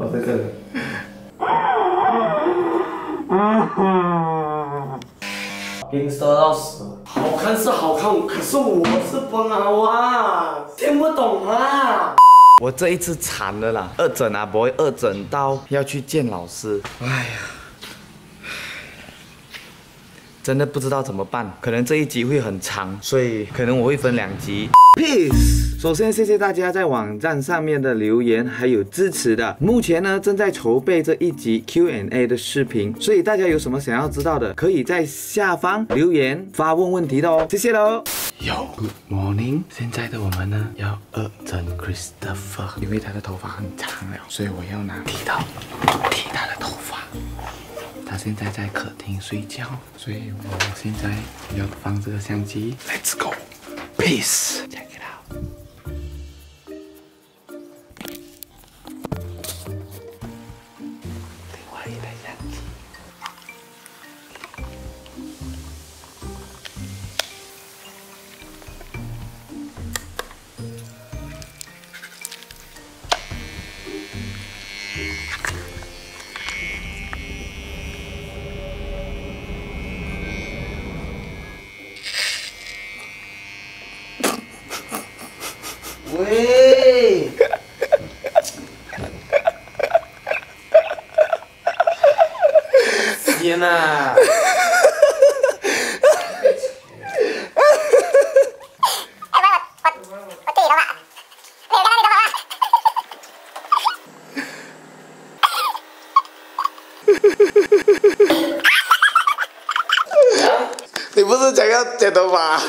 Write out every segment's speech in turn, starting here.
我在这里。冰色到死，好看是好看，可是我是崩啊啊，听不懂啊。我这一次惨了啦，二诊啊不会二诊到要去见老师，哎呀，真的不知道怎么办，可能这一集会很长，所以可能我会分两集。Peace。首先谢谢大家在网站上面的留言还有支持的。目前呢正在筹备这一集 Q&A 的视频，所以大家有什么想要知道的，可以在下方留言发问问题的哦。谢谢喽。Yo Good morning，现在的我们呢要二诊 Christopher，因为他的头发很长了，所以我要拿剃刀剃现在在客厅睡觉，所以我现在要放这个相机。Let's go，peace。天哪！你不是想要剪头发？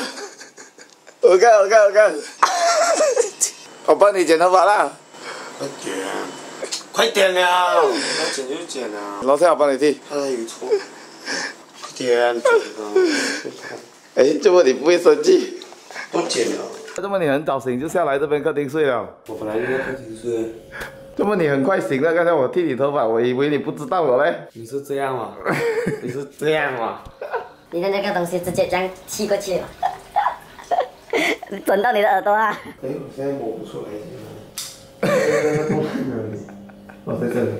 我看，我看，我看。我帮你剪头发啦。快点，快点了！要剪就剪啊！楼下我帮你剃。他有错。快点，哎，这么你不会生气？不剪了。这么你很早醒就下来这边客厅睡了？我本来就在客厅睡。这么你很快醒了？刚才我剃你头发，我以为你不知道我嘞。你是这样吗？你是这样吗？你的那个东西直接这样剃过去，了，准到你的耳朵啊！哎，我现在摸不出来。在这里。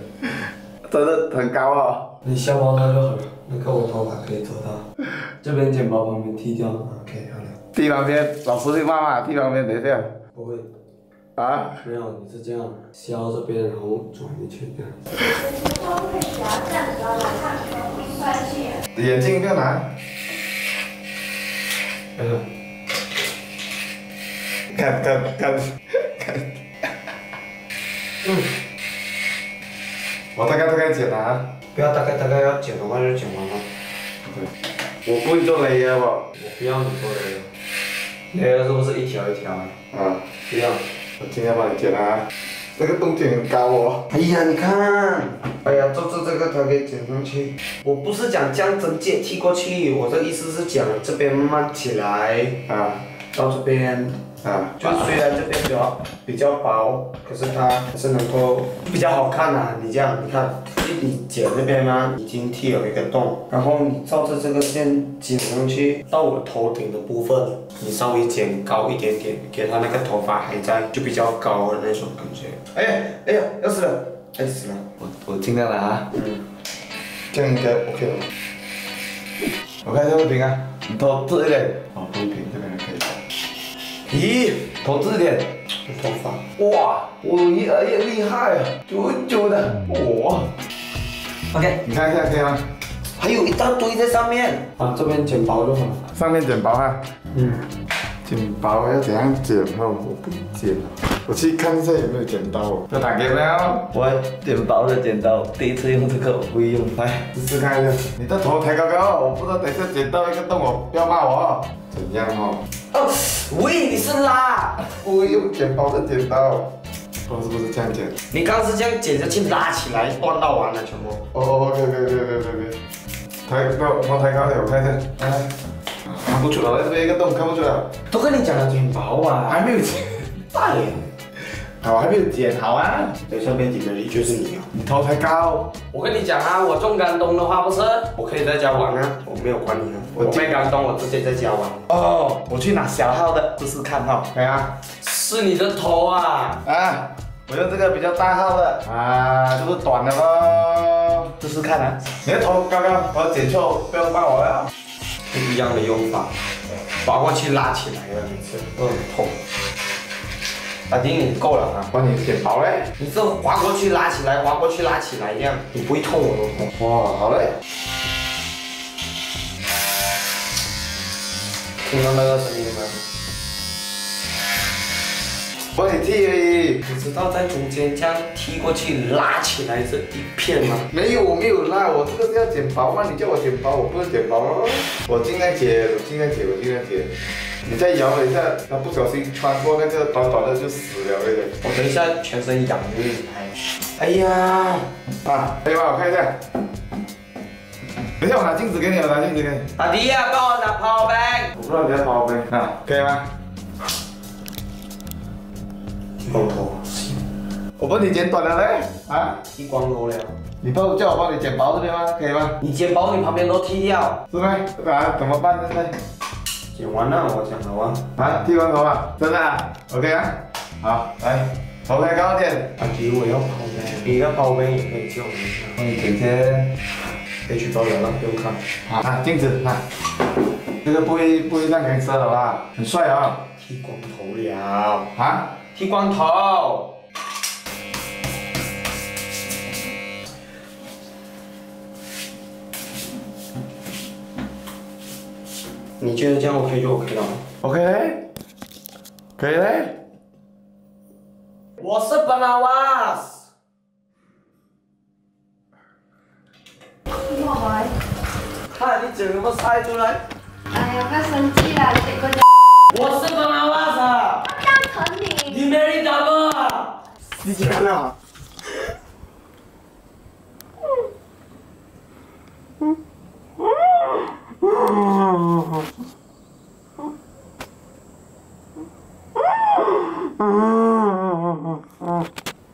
真的很高啊！你下包它就好了，那个我头发可以做到。这边剪包旁边剃掉，OK 好了。剃旁边，老师会骂骂。剃旁边，等一下。不会。啊？没有，你是这样削这边，然后转一圈这样。眼镜干嘛？哎呀，看看看看。嗯。我大概大概剪啊。不要大概大概要剪的话就剪完了。对。我不会做雷啊我。我不要你做雷。雷是不是一条一条啊？啊。不要。我今天帮你剪啊。这个洞剪很高哦。哎呀，你看，哎呀，做做这个它可以剪上去。我不是讲这样针接剃过去，我的意思是讲这边慢慢起来啊，到这边啊，就虽然这边比较比较薄，可是它还是能够比较好看啊。你这样，你看，你剪这边吗？已经剃了一个洞，然后你照着这个线剪上去，到我头顶的部分，你稍微剪高一点点，给它那个头发还在，就比较高的那种感觉。哎呀，哎呀，要死了，要死了。我我尽量了啊。嗯，这样应该 OK 了。我看这不平啊，你头直一点。哦，不平，这边。咦，投资一点。头发。哇，我越来越厉害啊，久久的。哇。OK，你看一下可以吗？还有一大堆在上面。啊，这边剪薄就好了。上面剪薄哈。嗯。剪薄要怎样剪哈？我不剪了。我去看一下有没有剪刀。要打给没有？我剪薄的剪刀，第一次用这个，我不会用。来，试试看一下。你的头抬高高，我不知道等一下剪到一个洞哦，不要骂我哦。怎样哦？哦，喂，你是拉？不会用剪刀的剪刀。我是不是这样剪？你刚是这样剪下去拉起来，断到完了全部。哦，OK OK OK OK OK。抬高，我抬高点，我看一下。哎，看不出来，这边一个洞看不出来。都跟你讲了剪薄啊，还没有剪。大脸。好，还没有剪好啊。等下面剪的就是你哦。你头太高。我跟你讲啊，我中感东的话不是，我可以在家玩啊，我没有管你啊。我没感东，我直接在家玩。哦，我去拿小号的试试看哈。对啊。是你的头啊。啊。我用这个比较大号的啊，就是短的喽，试试看啊。你的头刚刚我剪错，不要怪我了。不一样的用法，划过去拉起来了，每次都很痛。阿丁，你够了啊！帮你剪薄嘞。你这划过去拉起来，划过去拉起来，这样你不会痛我都痛。哇，好嘞。听到那个声音吗？帮你剃而已。你知道在中间这样踢过去拉起来这一片吗？没有，我没有拉，我这个是要剪薄嘛？你叫我剪薄，我不是剪薄咯。我尽量剪，我尽量剪，我尽量剪。你再摇了一下，它不小心穿过那个短短的就死了那个。我等一下全身痒晕。哎呀，啊，可以吗？我看一下。等一下，我拿镜子给你，我拿镜子给你。阿迪呀，帮我拿 power bank。我不知道你在跑呗。啊，可以吗？剃光头，我帮你剪短了嘞。啊，剃光头了。你帮叫我帮你剪薄这边吗？可以吗？你剪薄，你旁边都剃掉。是吗？啊，怎么办现在？剪完了，我剪了啊。啊，剃光头啊，真的啊？OK 啊？好，来，头抬高点。阿迪，我要 power bank，你要 power bank 也可以借我一下。帮你剪先。可以去包了，不用看。好，啊，镜子，看，这个不会不会让人色了吧？很帅啊！剃光头了。啊？剃光头。你觉得这样 OK 就 OK 了？OK？可以嘞？我是本拉瓦斯。你好白。看你整个么晒出来。哎呀，不要生气了，你这个我是本你。你 marry 他吗？你剪了？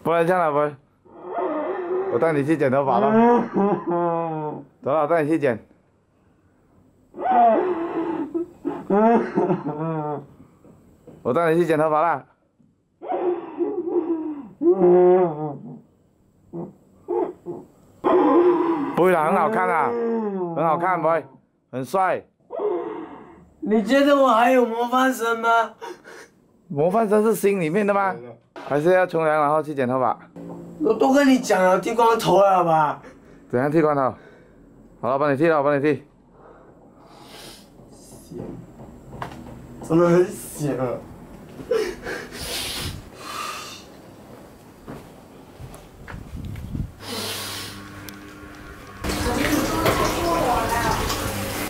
不然这样了，不然，我带你去剪头发了。走了，我带你去剪。我带你去剪头发啦。不会啦，很好看啊，很好看，boy，很帅。你觉得我还有模范生吗？模范生是心里面的吗？还是要冲凉然后去剪头发？我都跟你讲了，剃光头了吧？怎样剃光头？好了，帮你剃了，我帮你剃。真的很险啊！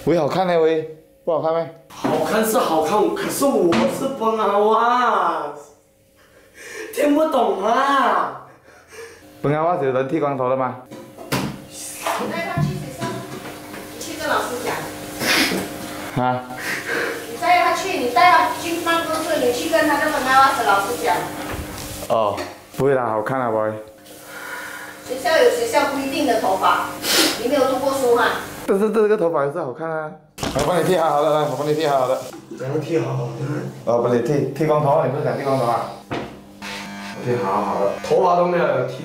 喂，好看呢，喂，不好看没？好看是好看，可是我是本拉瓦斯，听不懂啊！本来袜子有人剃光头了吗？你带他去学校，你去跟老师讲。啊？你带他去，你带他去办公室，你去跟他的本拉瓦斯老师讲。哦，不会啦，好看啊，boy。学校有学校规定的头发，你没有读过书哈？但是这个头发还是好看啊。我帮你剃好好的，来，我帮你剃好好的。怎样剃好好的？哦，帮你剃剃光头，你不是想剃光头啊？我剃好好的。头发都没有剃。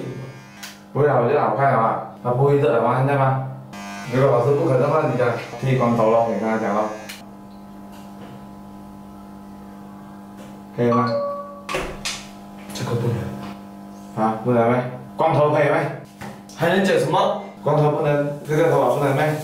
不会啊，我觉得好看啊，它不会热吗？现在吗？如果老师不肯的话，你讲剃光头咯，你跟他讲咯。可以吗？这个不能。啊，不能咩？光头可以咩？还能剪什么？光头不能，这个头发不能咩？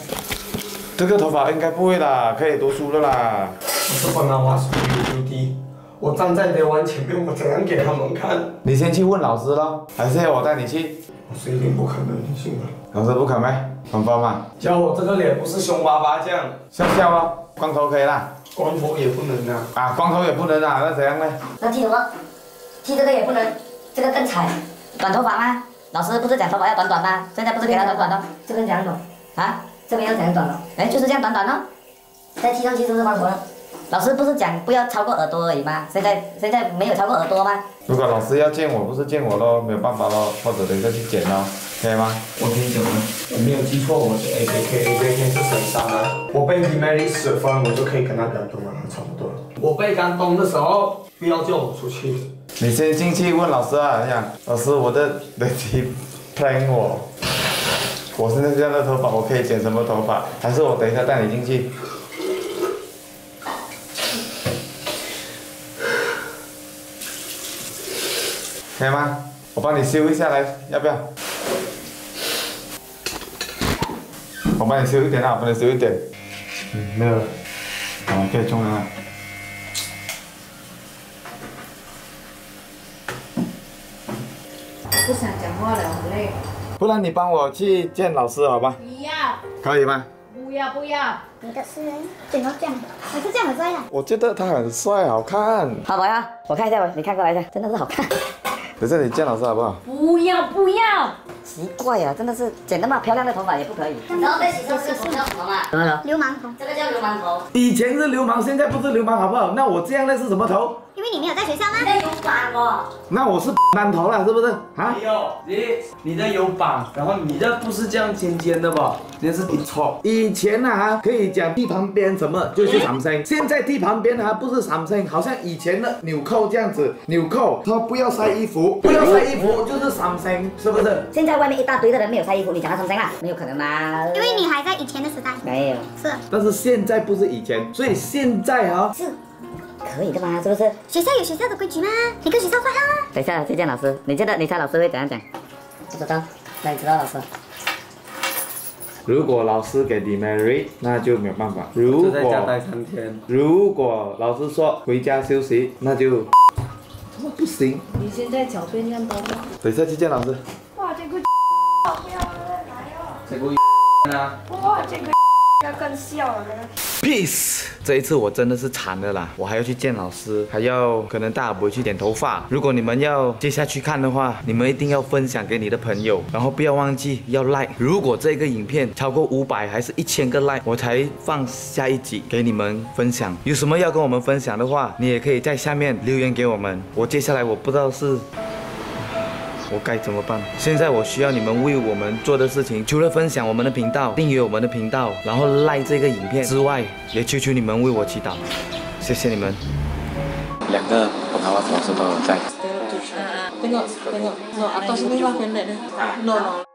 这个头发应该不会啦，可以读书的啦。我是本拉瓦斯 UD，我站在刘湾前面，我怎样给他们看？你先去问老师咯，还是要我带你去？我是一定不可能信的。老师不肯呗？很棒嘛？叫我这个脸不是凶巴巴这样，笑笑啊，光头可以啦。光头也不能啊。啊，光头也不能啊，那怎样呢？那剃什么？剃这个也不能，这个更惨。短头发吗？老师不是讲头发要短短吗？现在不是给他短短的？这个怎样短？啊？这边要怎样短了？哎，就是这样短短的。再踢上去是不是光头了？老师不是讲不要超过耳朵而已吗？现在现在没有超过耳朵吗？如果老师要见我，不是见我咯，没有办法咯，或者等一下去剪咯，可以吗？我跟你讲啊，我没有记错，我是 A J K，A J K 是神山啊。我被 d e m a r 十分，我就可以跟他聊天了，差不多了。我被刚东的时候，不要叫我出去，你先进去问老师啊，你讲老师我的的题 plan 我，我现在这样的头发，我可以剪什么头发？还是我等一下带你进去？可以吗？我帮你修一下来，要不要？我帮你修一点啊，帮你修一点。嗯，没有了。好，可以冲凉了。不想讲话了，好累。不然你帮我去见老师好吧？不要，可以吗？不要，不要。你的私人剪到这样，还是这样很帅啊！我觉得他很帅，好看。好，我要，我看一下，吧你看过来一下，真的是好看。等下你见老师好不好？不要，不要。奇怪呀、真的是剪那么漂亮的头发也不可以。你知道被洗头是头叫什么吗？什么头？流氓头，这个叫流氓头。以前是流氓，现在不是流氓，好不好？那我这样的是什么头？因为你没有在学校吗你？在有板哦。那我是单头了，是不是？啊没？有，你你的有绑，然后你的不是这样尖尖的吧？这是一撮。以前啊，可以讲地旁边什么就是三声，现在地旁边啊不是三声，好像以前的纽扣这样子，纽扣它不要塞衣服，不要塞衣服就是三声，是不是？现在外面一大堆的人没有晒衣服，你讲他什么声啊？没有可能吗？因为你还在以前的时代。没有，是，但是现在不是以前，所以现在啊，是可以的吗？是不是？学校有学校的规矩吗？你跟学校说啦。等一下再见老师，你觉得你猜老师会怎样讲？不知道，那你知道老师？如果老师给你 marry，那就没有办法。如果在家待果三天。如果老师说回家休息，那就不行。你现在狡辩这样多吗？等一下去见老师。哇，这个不要来哦！这个啊，哇，这个要更笑了。Peace，这一次我真的是惨的啦，我还要去见老师，还要可能大家不会去剪头发。如果你们要接下去看的话，你们一定要分享给你的朋友，然后不要忘记要 like。如果这个影片超过五百还是一千个 like，我才放下一集给你们分享。有什么要跟我们分享的话，你也可以在下面留言给我们。我接下来我不知道是。我该怎么办？现在我需要你们为我们做的事情，除了分享我们的频道、订阅我们的频道，然后 like 这个影片之外，也求求你们为我祈祷，谢谢你们。两个我台湾老师都有在。Tengok, tengok. No, atas ni lah pendek dia. No, no.